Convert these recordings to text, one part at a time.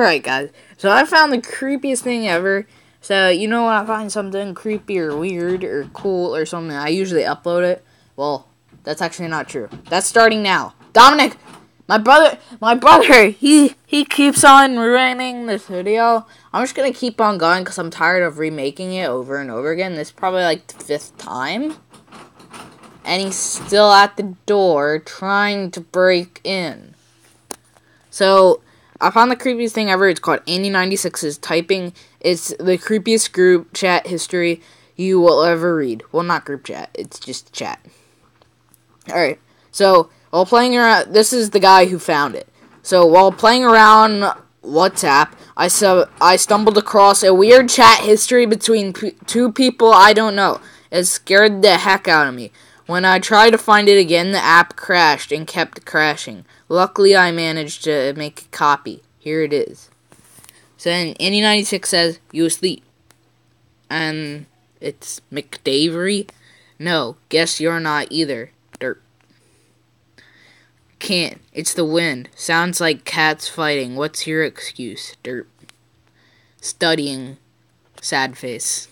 Alright, guys. So I found the creepiest thing ever. So, you know when I find something creepy or weird or cool or something, I usually upload it. Well, that's actually not true. That's starting now. Dominic! My brother, my brother, he he keeps on ruining this video. I'm just gonna keep on going because I'm tired of remaking it over and over again. This is probably like the fifth time. And he's still at the door trying to break in. So, I found the creepiest thing ever. It's called Annie96's Typing. It's the creepiest group chat history you will ever read. Well, not group chat. It's just chat. Alright. So, while playing around, this is the guy who found it. So, while playing around WhatsApp, I, sub, I stumbled across a weird chat history between p- two people I don't know. It scared the heck out of me. When I tried to find it again, the app crashed and kept crashing. Luckily, I managed to make a copy. Here it is. So then, Annie96 says, You asleep. And it's McDavery? No, guess you're not either. Dirt. Can't. It's the wind. Sounds like cats fighting. What's your excuse? Dirt. Studying. Sad face.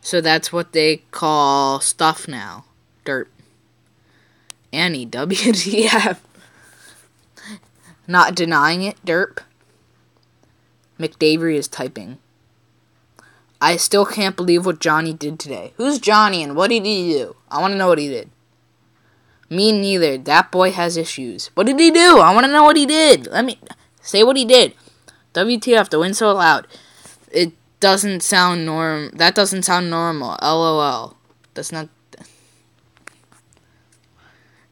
So that's what they call stuff now. Dirt. Annie, WTF. Not denying it, derp. McDavery is typing. I still can't believe what Johnny did today. Who's Johnny and what did he do? I want to know what he did. Me neither. That boy has issues. What did he do? I want to know what he did. Let me say what he did. WTF, the wind so loud. It doesn't sound norm. That doesn't sound normal. LOL. That's not.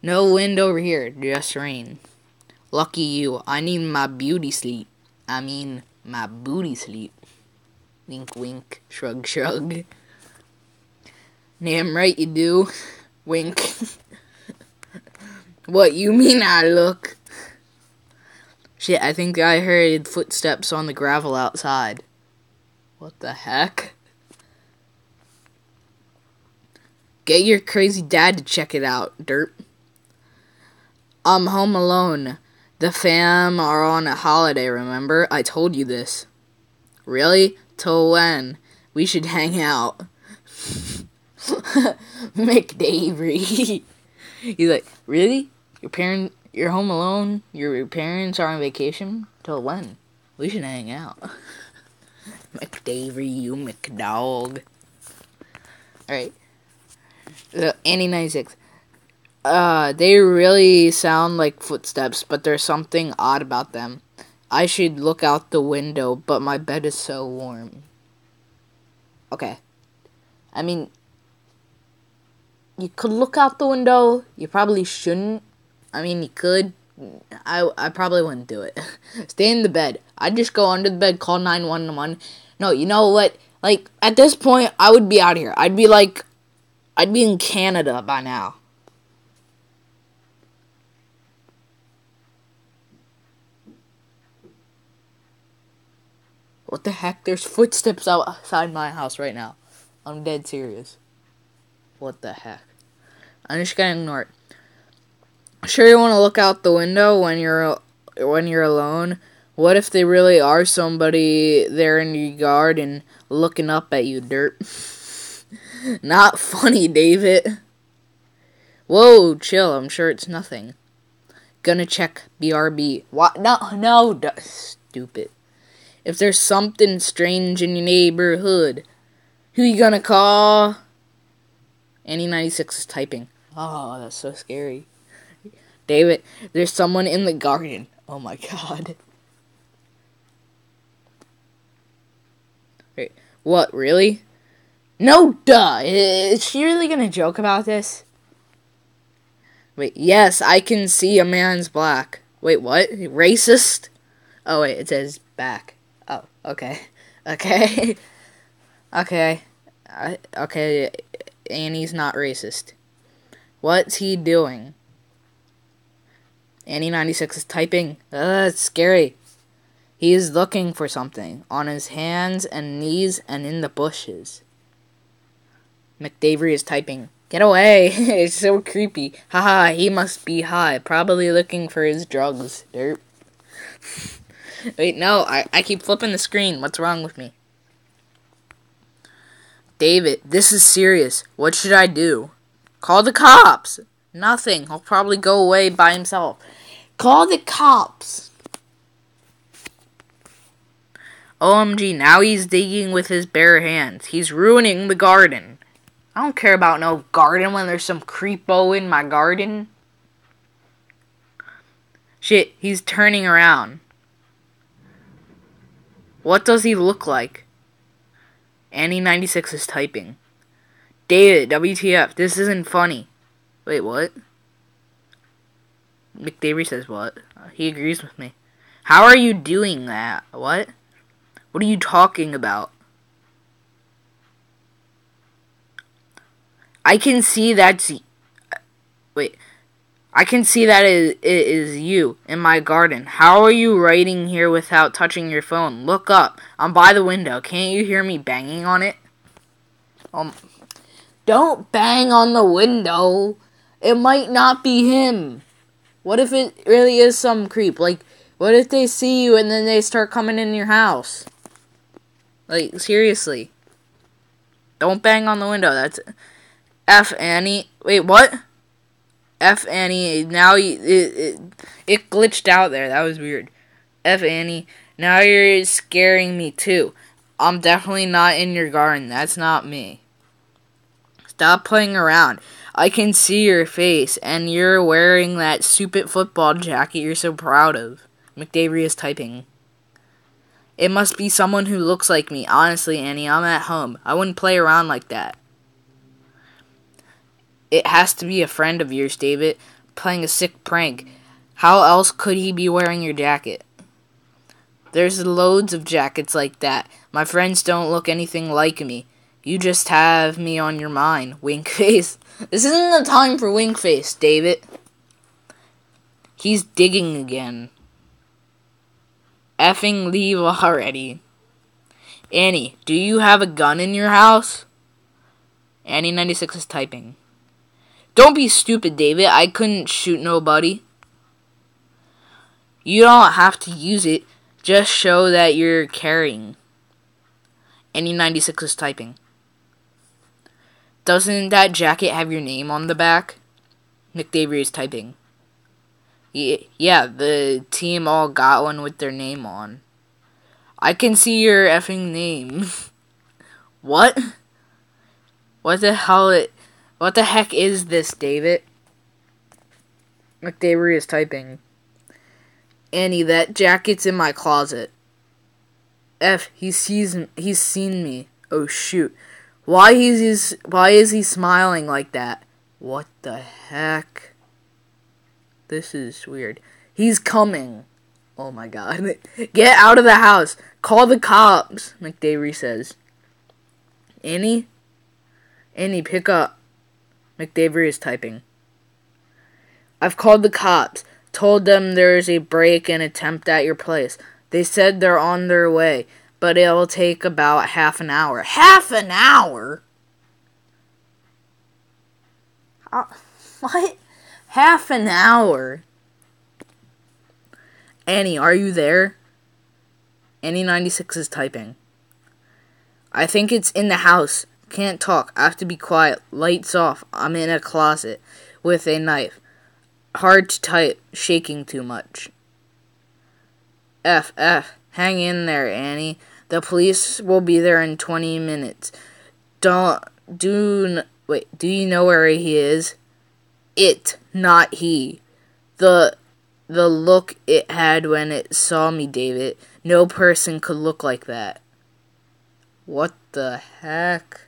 No wind over here, just rain. Lucky you. I need my beauty sleep. I mean, my booty sleep. Wink, wink. Shrug, shrug. Damn right you do. Wink. what, you mean I look? Shit, I think I heard footsteps on the gravel outside. What the heck? Get your crazy dad to check it out, derp. I'm home alone. The fam are on a holiday, remember? I told you this. Really? Till when? We should hang out. McDavery. He's like, really? Your parent, you're home alone? Your parents are on vacation? Till when? We should hang out. McDavery, you McDog. Alright. Uh, Annie96. Uh, they really sound like footsteps, but there's something odd about them. I should look out the window, but my bed is so warm. Okay. I mean, you could look out the window. You probably shouldn't. I mean, you could. I, I probably wouldn't do it. Stay in the bed. I'd just go under the bed, call 911. No, you know what? Like, at this point, I would be out here. I'd be like, I'd be in Canada by now. What the heck? There's footsteps outside my house right now. I'm dead serious. What the heck? I'm just gonna ignore it. Sure, you want to look out the window when you're when you're alone. What if they really are somebody there in your garden looking up at you, dirt? Not funny, David. Whoa, chill. I'm sure it's nothing. Gonna check BRB. What? No, no, stupid. If there's something strange in your neighborhood, who you gonna call? Annie96 is typing. Oh, that's so scary. David, there's someone in the garden. Oh my god. Wait, what, really? No, duh! Is she really gonna joke about this? Wait, yes, I can see a man's black. Wait, what? Racist? Oh, wait, it says back. Okay. Okay. okay. I, okay, Annie's not racist. What's he doing? Annie96 is typing. Ugh, it's scary. He is looking for something on his hands and knees and in the bushes. McDavery is typing. Get away! it's so creepy. Haha, he must be high, probably looking for his drugs. Derp. Wait, no, I, I keep flipping the screen. What's wrong with me? David, this is serious. What should I do? Call the cops. Nothing. He'll probably go away by himself. Call the cops. OMG, now he's digging with his bare hands. He's ruining the garden. I don't care about no garden when there's some creepo in my garden. Shit, he's turning around. What does he look like? Annie96 is typing. David, WTF, this isn't funny. Wait, what? McDavery says what? He agrees with me. How are you doing that? What? What are you talking about? I can see that's. Wait. I can see that it is you in my garden. How are you writing here without touching your phone? Look up. I'm by the window. Can't you hear me banging on it? Um, don't bang on the window. It might not be him. What if it really is some creep? Like, what if they see you and then they start coming in your house? Like, seriously. Don't bang on the window. That's F Annie. Wait, what? F Annie. Now you, it, it it glitched out there. That was weird. F Annie. Now you're scaring me too. I'm definitely not in your garden. That's not me. Stop playing around. I can see your face, and you're wearing that stupid football jacket you're so proud of. McDavery is typing. It must be someone who looks like me. Honestly, Annie, I'm at home. I wouldn't play around like that. It has to be a friend of yours, David, playing a sick prank. How else could he be wearing your jacket? There's loads of jackets like that. My friends don't look anything like me. You just have me on your mind, wink face. This isn't the time for wink face, David. He's digging again. Effing leave already. Annie, do you have a gun in your house? Annie96 is typing. Don't be stupid, David. I couldn't shoot nobody. You don't have to use it. Just show that you're carrying. Annie 96 is typing. Doesn't that jacket have your name on the back? McDavery is typing. Yeah, the team all got one with their name on. I can see your effing name. what? What the hell it what the heck is this, David? McDavery is typing. Annie, that jacket's in my closet. F, he sees he's seen me. Oh shoot. Why he's why is he smiling like that? What the heck? This is weird. He's coming. Oh my god. Get out of the house. Call the cops, McDavery says. Annie? Annie, pick up. McDavery is typing. I've called the cops. Told them there is a break and attempt at your place. They said they're on their way, but it'll take about half an hour. Half an hour? Uh, what? Half an hour. Annie, are you there? Annie96 is typing. I think it's in the house. Can't talk. I have to be quiet. Lights off. I'm in a closet with a knife. Hard to type. Shaking too much. F, F. Hang in there, Annie. The police will be there in 20 minutes. Don't, do, wait, do you know where he is? it, not he. The the look it had when it saw me, David. No person could look like that. What the heck?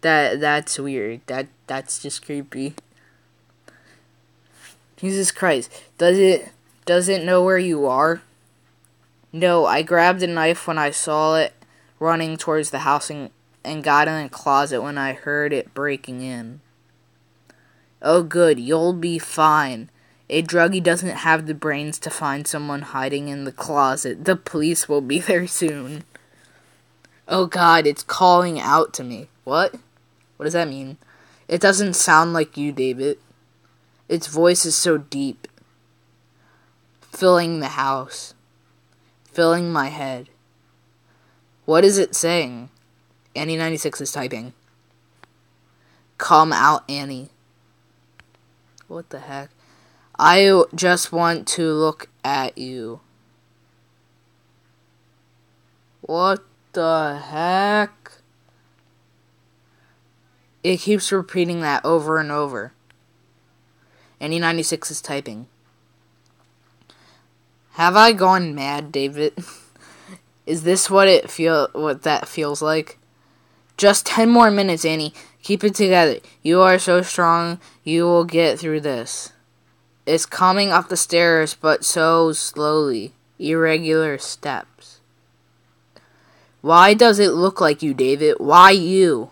That that's weird. That that's just creepy. Jesus Christ. Does it does it know where you are? No, I grabbed a knife when I saw it running towards the house and, and got in a closet when I heard it breaking in. Oh, good, you'll be fine. A druggie doesn't have the brains to find someone hiding in the closet. The police will be there soon. Oh god, it's calling out to me. What? What does that mean? It doesn't sound like you, David. Its voice is so deep, filling the house. filling my head. What is it saying? Annie96 is typing. Come out, Annie. What the heck? I just want to look at you. What the heck? It keeps repeating that over and over. Annie96 is typing. Have I gone mad, David? is this what it feel what that feels like? Just 10 more minutes, Annie. Keep it together. You are so strong. You will get through this. It's coming up the stairs, but so slowly. Irregular steps. Why does it look like you, David? Why you?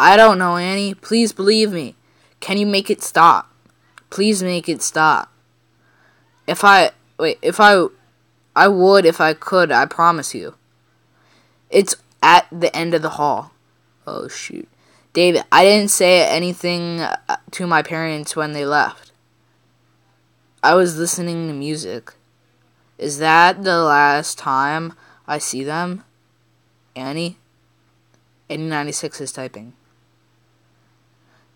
I don't know, Annie. Please believe me. Can you make it stop? Please make it stop. If I wait, if I I would if I could, I promise you. It's at the end of the hall. Oh shoot. David, I didn't say anything uh, to my parents when they left. I was listening to music. Is that the last time I see them? Annie? Annie 96 is typing.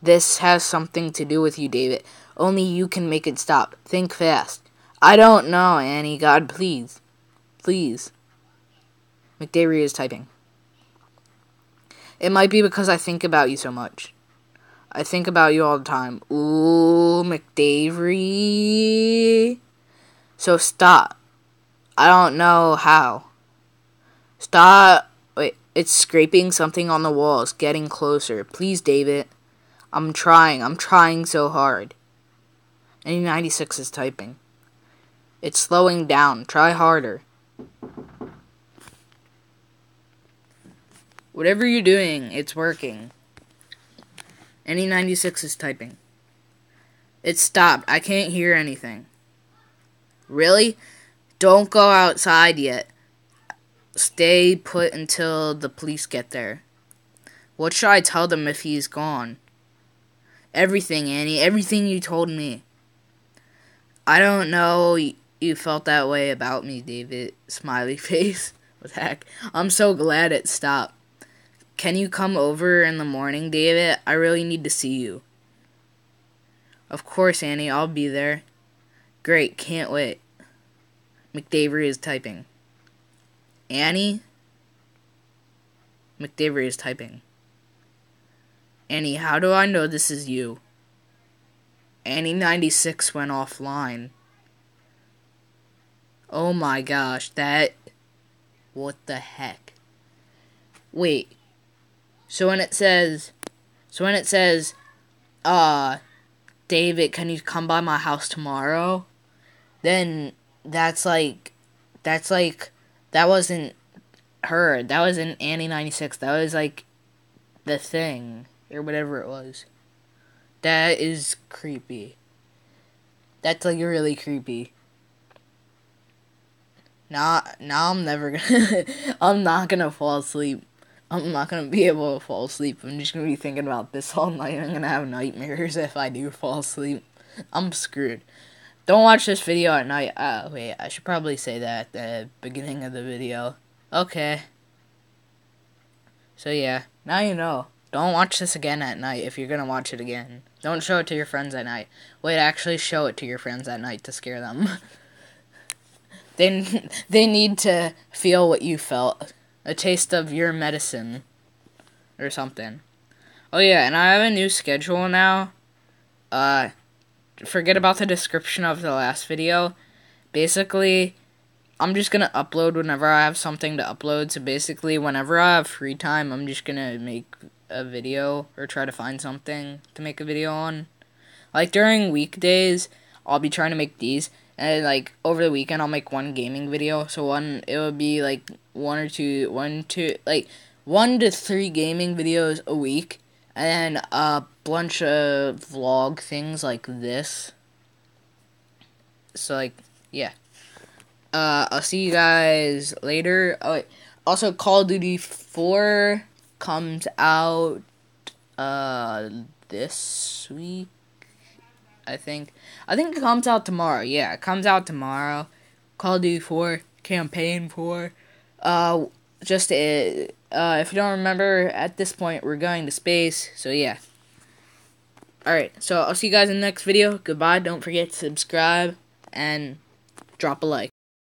This has something to do with you, David. Only you can make it stop. Think fast. I don't know, Annie. God, please. Please. McDavery is typing. It might be because I think about you so much. I think about you all the time. Ooh, McDavery. So stop. I don't know how. Stop. Wait, it's scraping something on the walls, getting closer. Please, David. I'm trying. I'm trying so hard. Annie 96 is typing. It's slowing down. Try harder. Whatever you're doing, it's working. Annie 96 is typing. It stopped. I can't hear anything. Really? Don't go outside yet. Stay put until the police get there. What should I tell them if he's gone? Everything, Annie. Everything you told me. I don't know you felt that way about me, David. Smiley face. What the heck? I'm so glad it stopped. Can you come over in the morning, David? I really need to see you. Of course, Annie. I'll be there. Great. Can't wait. McDavery is typing. Annie? McDavery is typing. Annie, how do I know this is you? Annie96 went offline. Oh my gosh, that... What the heck? Wait. So when it says... So when it says... Uh... David, can you come by my house tomorrow? Then that's like... That's like... That wasn't her. That wasn't Annie96. That was like... The thing or whatever it was. That is creepy. That's like really creepy. Now, now I'm never gonna. I'm not gonna fall asleep. I'm not gonna be able to fall asleep. I'm just gonna be thinking about this all night. I'm gonna have nightmares if I do fall asleep. I'm screwed. Don't watch this video at night. Uh, wait, I should probably say that at the beginning of the video. Okay. So yeah, now you know. Don't watch this again at night if you're gonna watch it again. Don't show it to your friends at night. Wait, actually show it to your friends at night to scare them. they they need to feel what you felt. A taste of your medicine or something. Oh yeah, and I have a new schedule now. Uh forget about the description of the last video. Basically, I'm just gonna upload whenever I have something to upload. So basically, whenever I have free time, I'm just gonna make a video or try to find something to make a video on. Like during weekdays, I'll be trying to make these, and like over the weekend, I'll make one gaming video. So one, it would be like one or two, one two, like one to three gaming videos a week, and a bunch of vlog things like this. So like, yeah. Uh, I'll see you guys later. Oh, wait. also Call of Duty 4 comes out uh this week. I think I think it comes out tomorrow. Yeah, it comes out tomorrow. Call of Duty 4, Campaign 4. Uh, just uh, uh, if you don't remember, at this point we're going to space. So yeah. Alright, so I'll see you guys in the next video. Goodbye. Don't forget to subscribe and drop a like.